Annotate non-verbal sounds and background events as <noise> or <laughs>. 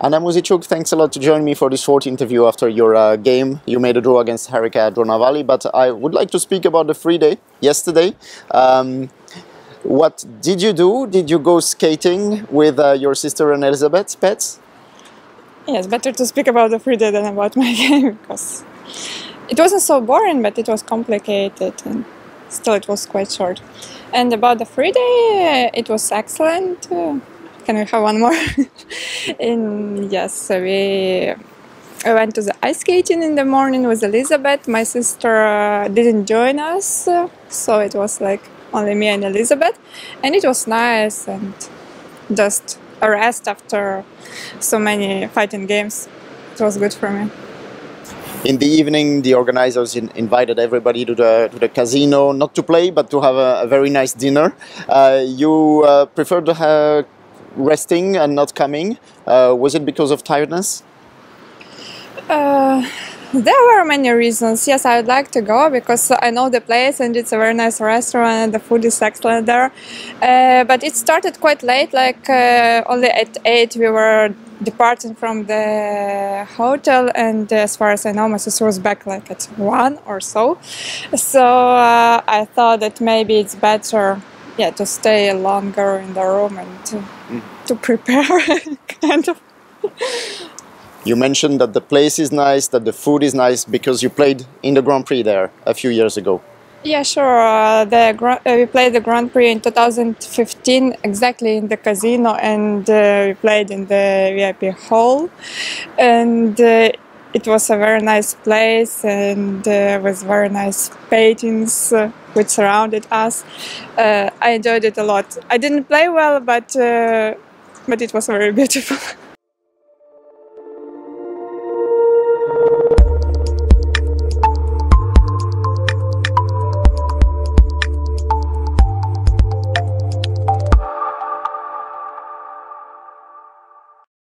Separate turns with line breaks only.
Anna Muzychuk, thanks a lot to join me for this short interview after your uh, game. You made a draw against Harika Dronavalli, but I would like to speak about the free day yesterday. Um, what did you do? Did you go skating with uh, your sister and Elizabeth Pähtz?
Yes, better to speak about the free day than about my <laughs> game because it wasn't so boring, but it was complicated and still it was quite short. And about the free day, it was excellent. Can we have one more? <laughs> in yes, we I went to the ice skating in the morning with Elizabeth. My sister uh, didn't join us, so it was like only me and Elizabeth, and it was nice and just a rest after so many fighting games. It was good for me.
In the evening, the organizers in invited everybody to the to the casino, not to play, but to have a, a very nice dinner. Uh, you uh, preferred to have resting and not coming. Uh, was it because of tiredness?
Uh, there were many reasons. Yes, I would like to go because I know the place and it's a very nice restaurant and the food is excellent there. Uh, but it started quite late, like uh, only at 8 we were departing from the hotel and as far as I know my sister was back like at 1 or so. So uh, I thought that maybe it's better yeah, to stay longer in the room and to, mm. to prepare <laughs> kind of.
You mentioned that the place is nice, that the food is nice because you played in the Grand Prix there a few years ago.
Yeah, sure. Uh, the uh, we played the Grand Prix in 2015, exactly in the casino, and uh, we played in the VIP hall, and uh, it was a very nice place, and uh, with very nice paintings uh, which surrounded us. I enjoyed it a lot. I didn't play well, but but it was very <laughs> beautiful.